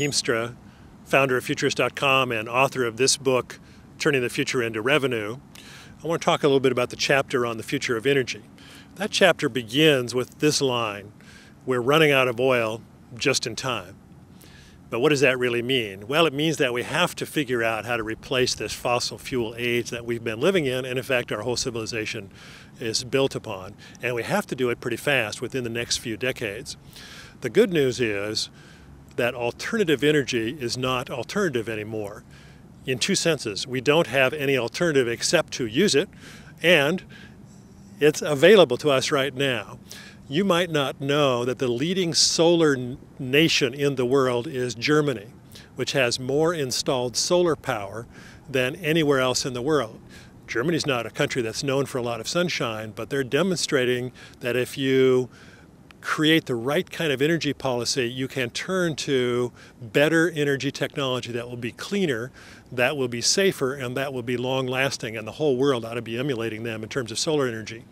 Hiemstra, founder of Futurist.com and author of this book, Turning the Future into Revenue. I want to talk a little bit about the chapter on the future of energy. That chapter begins with this line We're running out of oil just in time. But what does that really mean? Well, it means that we have to figure out how to replace this fossil fuel age that we've been living in, and in fact, our whole civilization is built upon. And we have to do it pretty fast within the next few decades. The good news is that alternative energy is not alternative anymore in two senses. We don't have any alternative except to use it, and it's available to us right now. You might not know that the leading solar nation in the world is Germany, which has more installed solar power than anywhere else in the world. Germany's not a country that's known for a lot of sunshine, but they're demonstrating that if you create the right kind of energy policy, you can turn to better energy technology that will be cleaner, that will be safer, and that will be long lasting. And the whole world ought to be emulating them in terms of solar energy.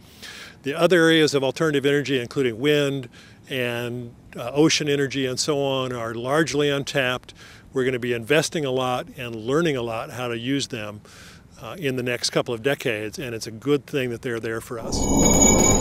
The other areas of alternative energy, including wind and uh, ocean energy and so on, are largely untapped. We're going to be investing a lot and learning a lot how to use them uh, in the next couple of decades, and it's a good thing that they're there for us.